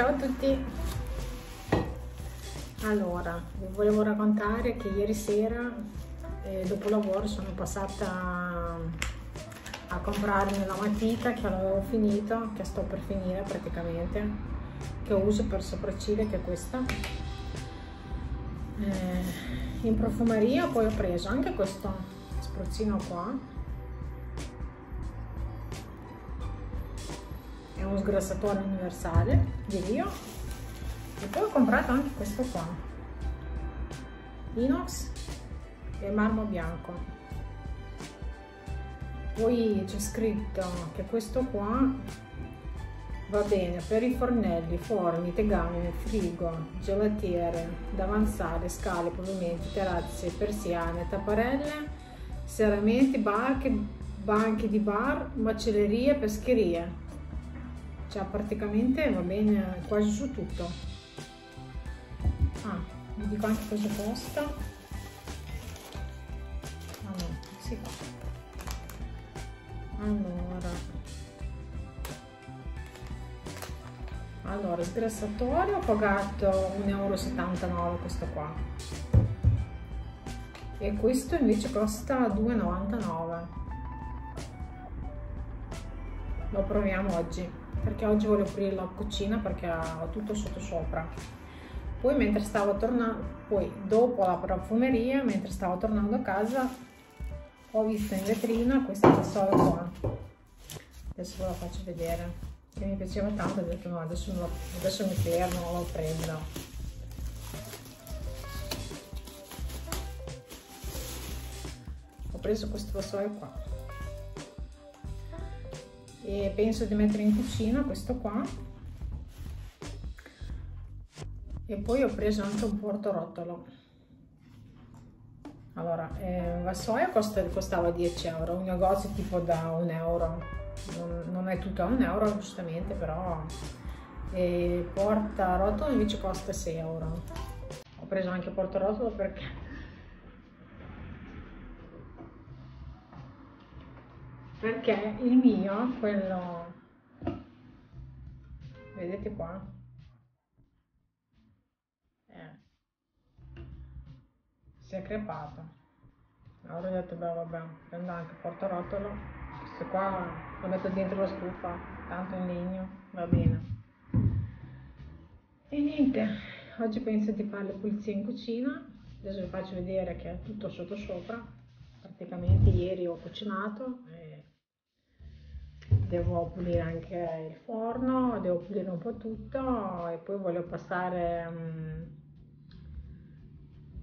ciao a tutti! Allora, vi volevo raccontare che ieri sera, eh, dopo lavoro, sono passata a, comprarmi la matita che avevo finito, che sto per finire praticamente, che uso per sopracciglia, che è questa. Eh, in profumeria poi ho preso anche questo spruzzino qua uno sgrassatore universale di Rio e poi ho comprato anche questo qua. Inox e marmo bianco. Poi c'è scritto che questo qua va bene per i fornelli, forni, tegame, frigo, gelatiere, davanzale, scale, pavimenti, terrazze, persiane, tapparelle, serramenti, barche, banchi di bar, macellerie, pescherie cioè praticamente va bene quasi su tutto. Ah vi dico anche cosa costa. No si fa allora allora sgrassatore ho pagato 1,79 euro questo qua. E questo invece costa 2,99 lo proviamo oggi perché oggi voglio aprire la cucina perché ho tutto sotto sopra. Poi mentre stavo tornando poi dopo la profumeria mentre stavo tornando a casa ho visto in vetrina questo accessorio qua. Adesso ve lo faccio vedere. Che mi piaceva tanto ho detto no adesso, lo, adesso mi fermo lo prendo. Ho preso questo vassoio qua e penso di mettere in cucina questo qua. E poi ho preso anche un portorotolo allora eh, vassoio costa, costava 10 euro un negozio tipo da un euro. Non, non è tutto a un euro giustamente però e portarotolo invece costa 6 euro. Ho preso anche portarotolo perché perché il mio, quello, vedete qua, eh, si è crepato. Allora ho detto, beh vabbè, prendo anche il portarotolo, questo qua lo metto dentro la stufa, tanto in legno, va bene. E niente, oggi penso di fare le pulizie in cucina, adesso vi faccio vedere che è tutto sotto sopra, praticamente ieri ho cucinato devo pulire anche il forno, devo pulire un po' tutto e poi voglio passare um,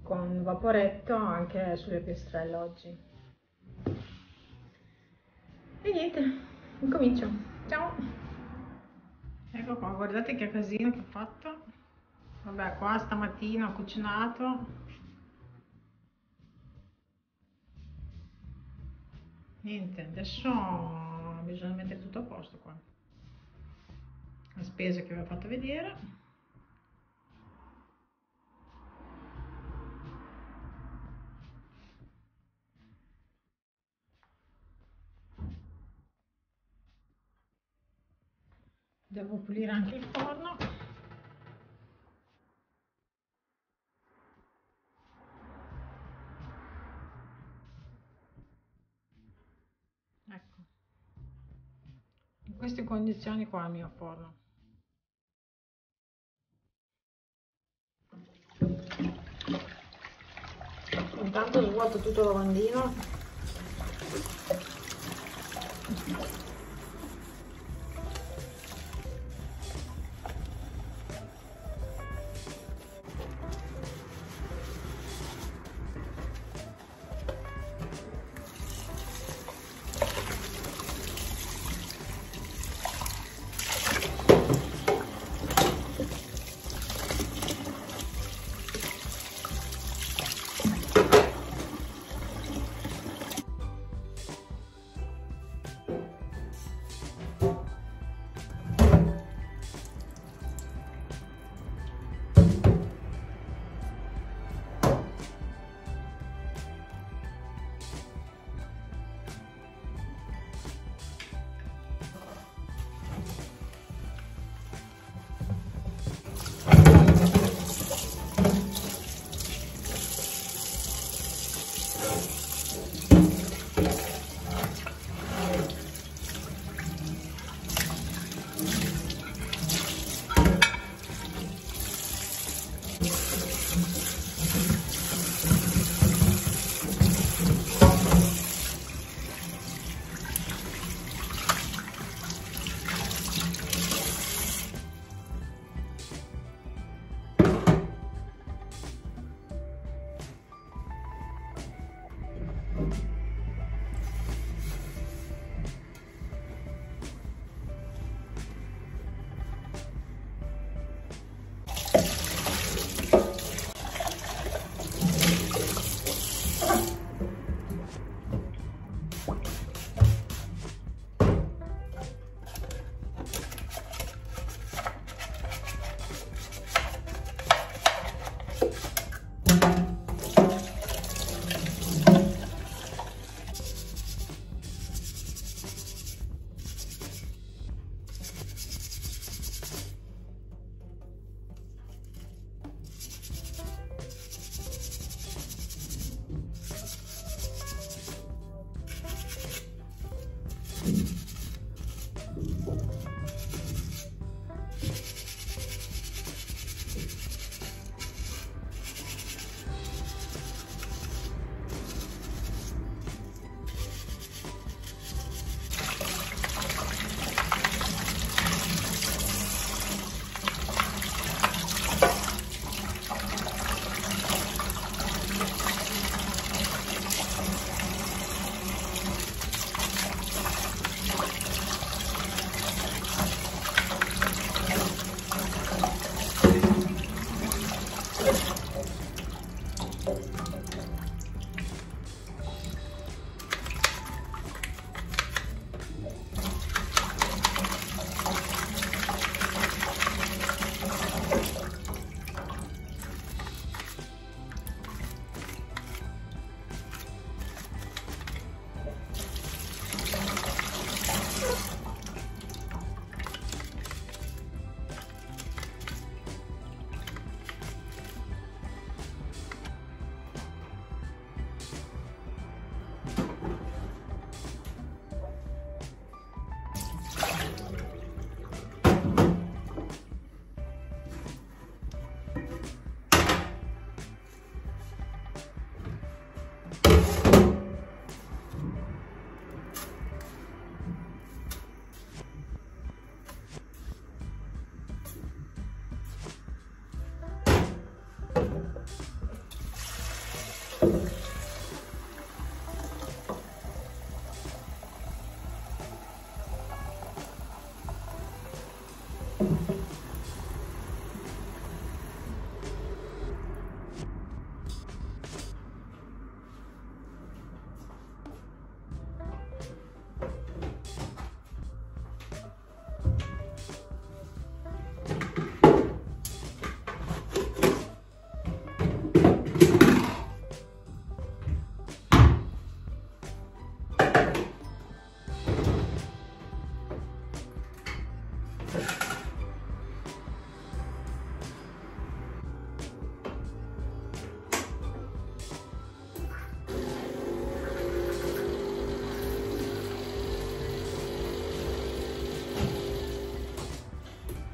con vaporetto anche sulle piastrelle oggi. E niente, incomincio. Ciao! Ecco qua, guardate che casino che ho fatto. Vabbè, qua stamattina ho cucinato. Niente, adesso bisogna mettere tutto a posto qua. La spesa che vi ho fatto vedere. Devo pulire anche il forno condizioni qua il mio forno. Intanto svuoto tutto il lavandino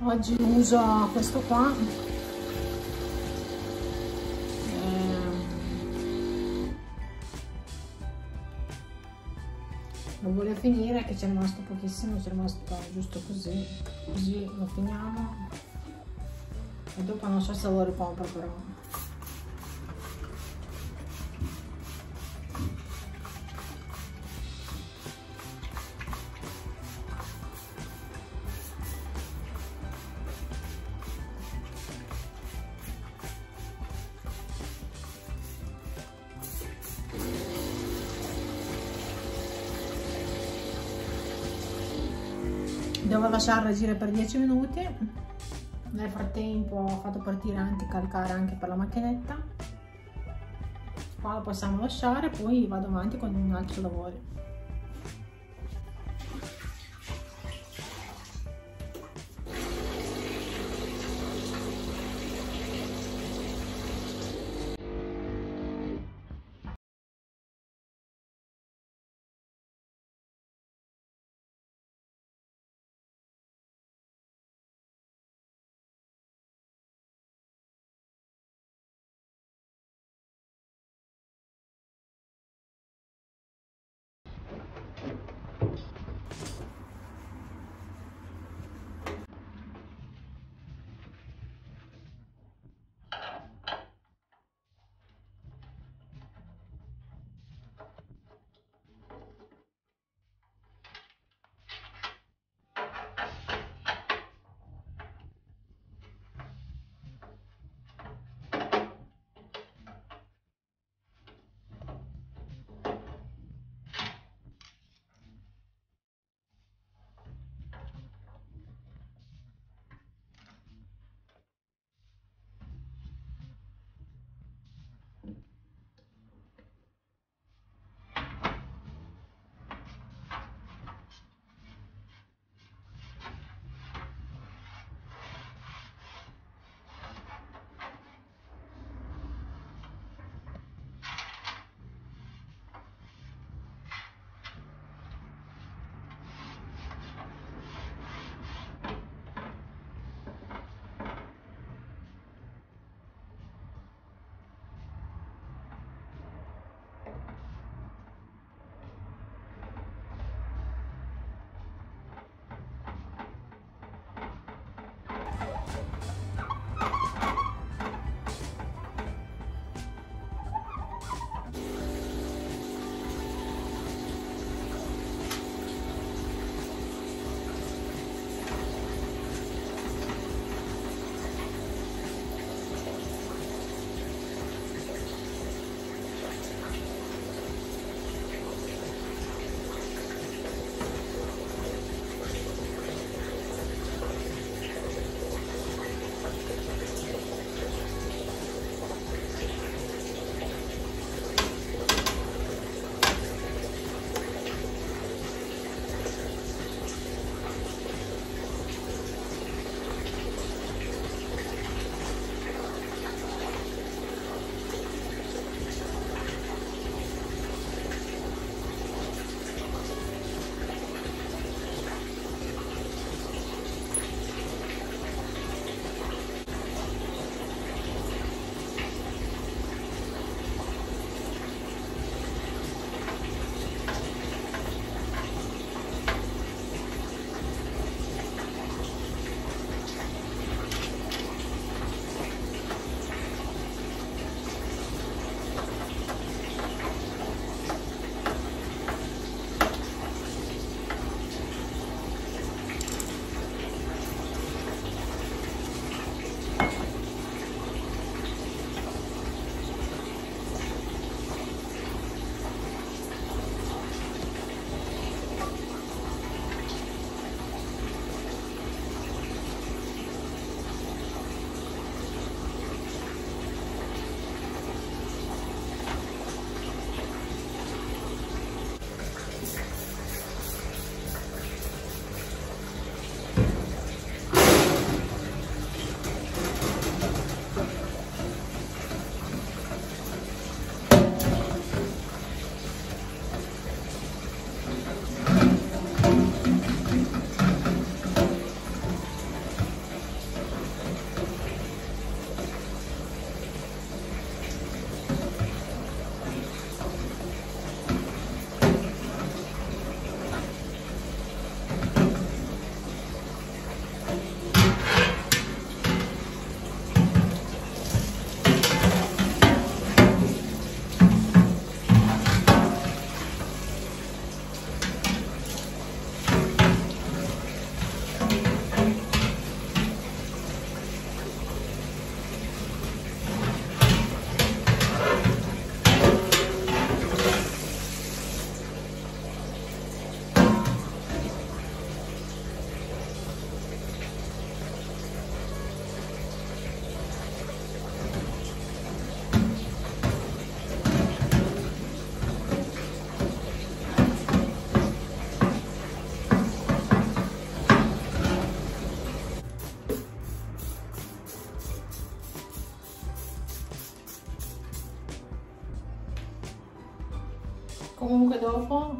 oggi uso questo qua. Ehm, lo voglio finire che c'è rimasto pochissimo c'è rimasto giusto così così lo finiamo. E dopo non so se lo ricompro però lasciarla agire per 10 minuti. Nel frattempo ho fatto partire anticalcare anche per la macchinetta. Qua la possiamo lasciare poi vado avanti con un altro lavoro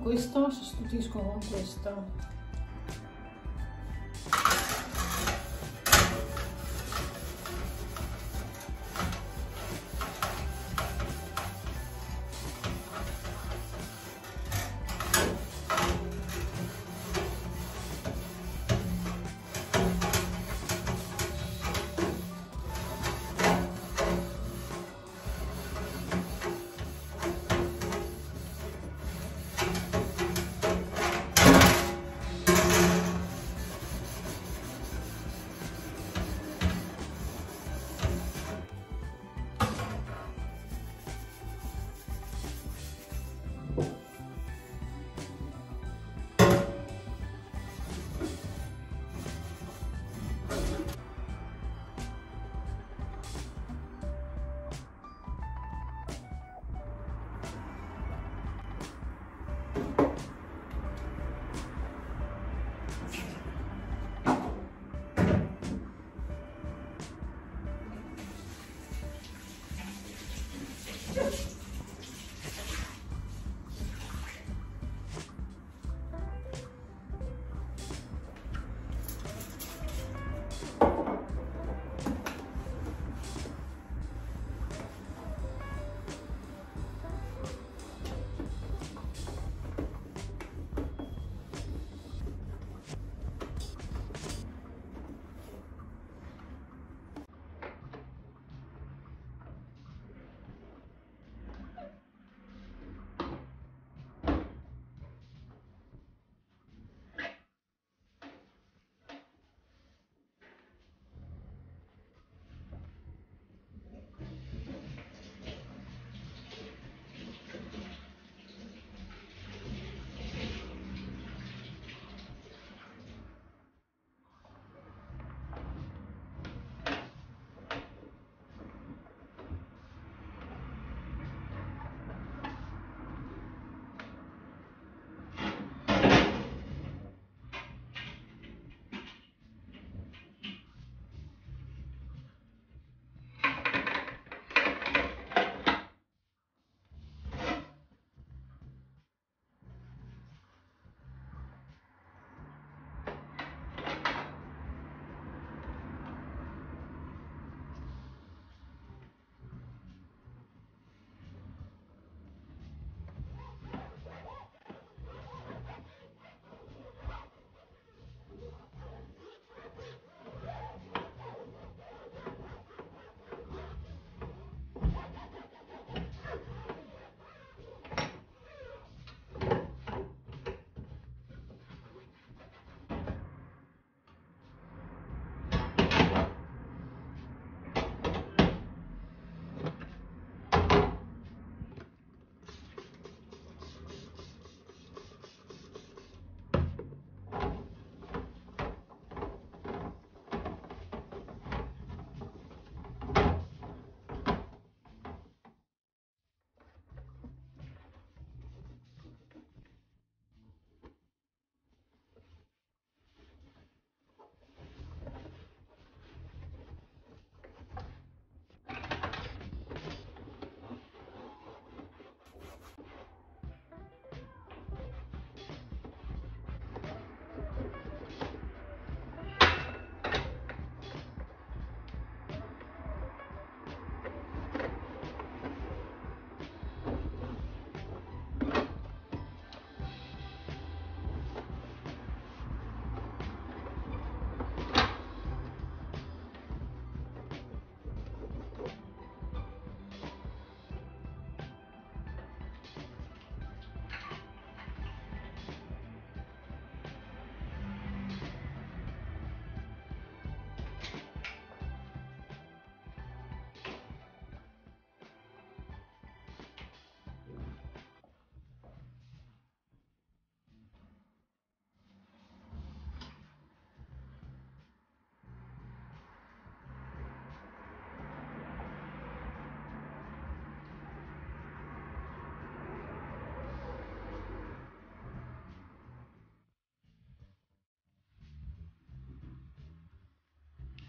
questo sostituisco con questo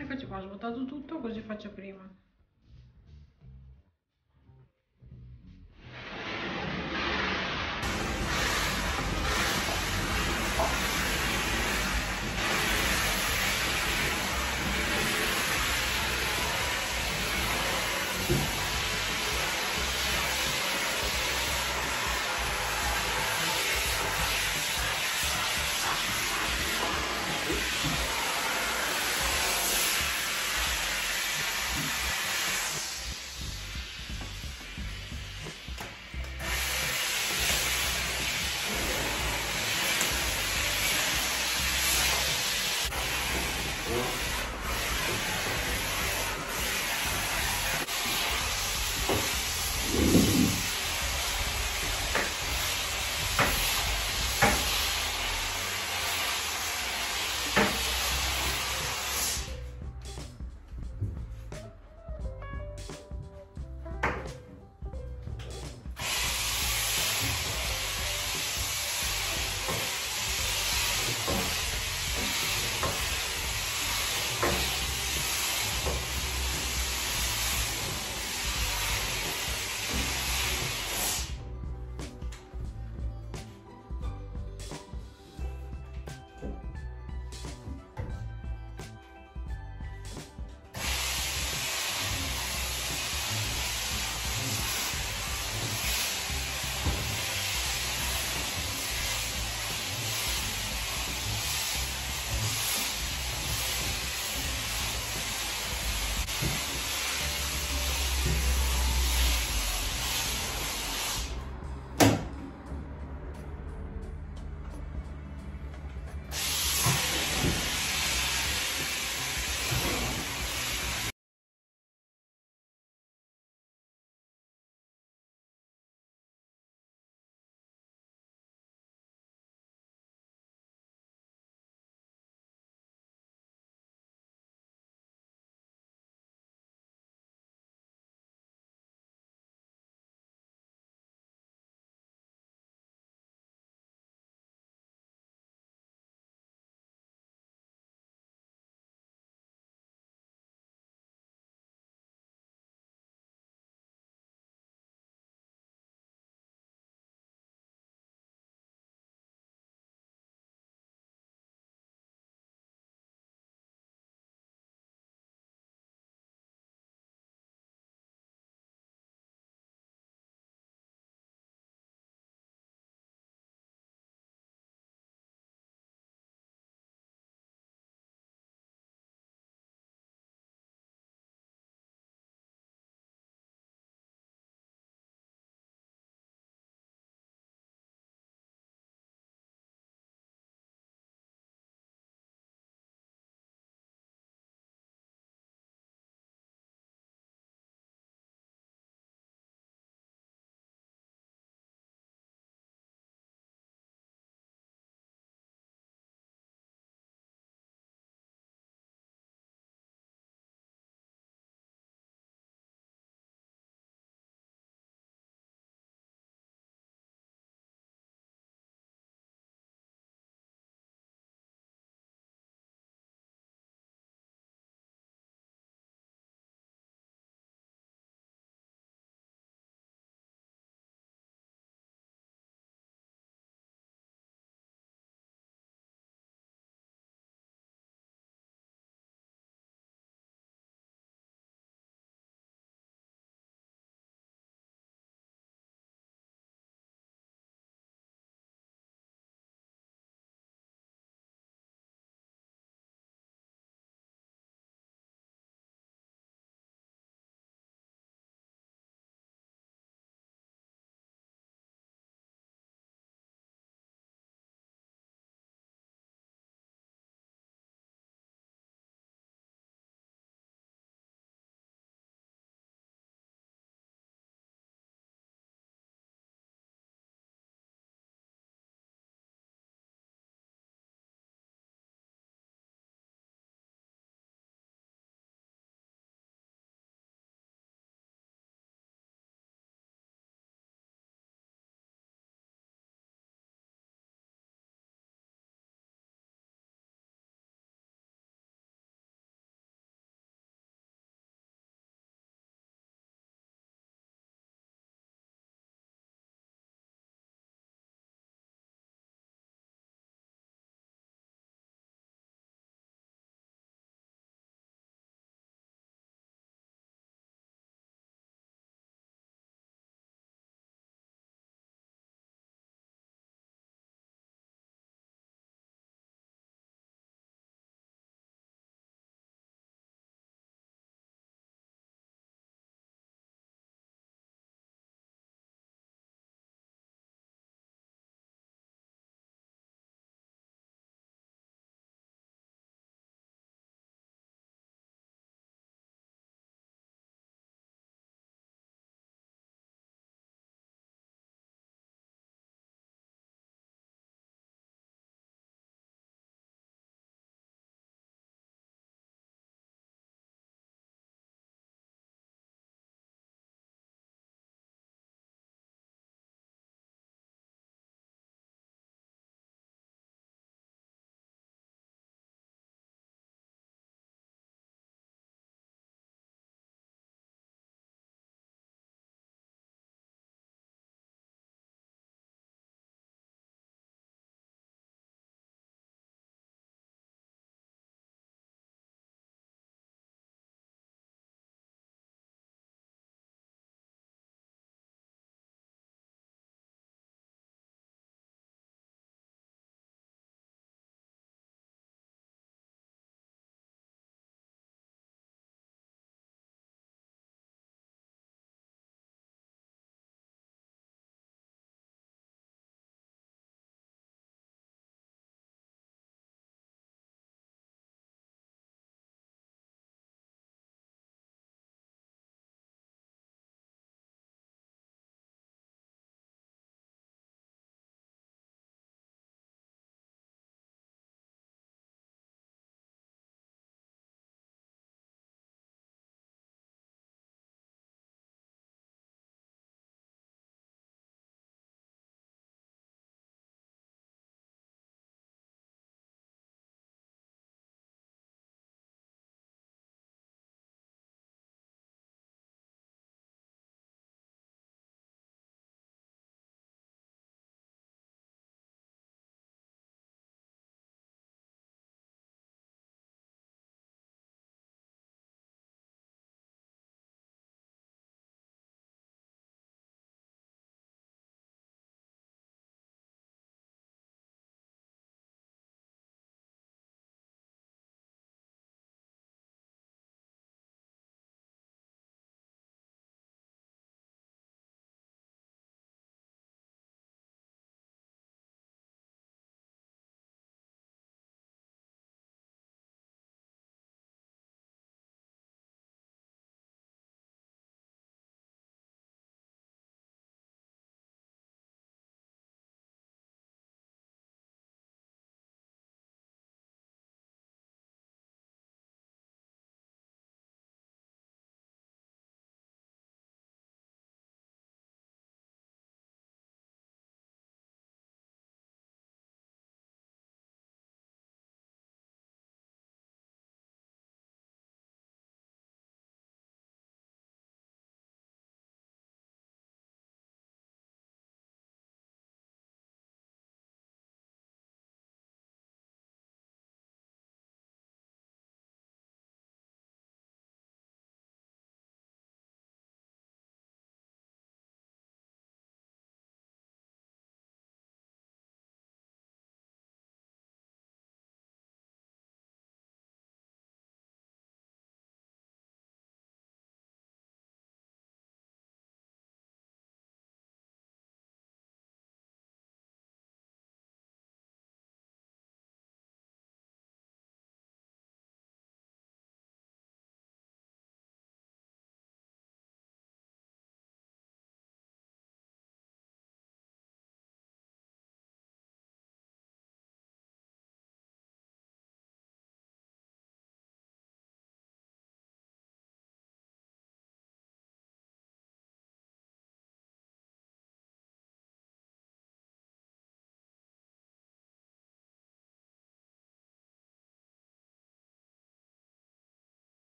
eccoci qua ho svuotato tutto così faccio prima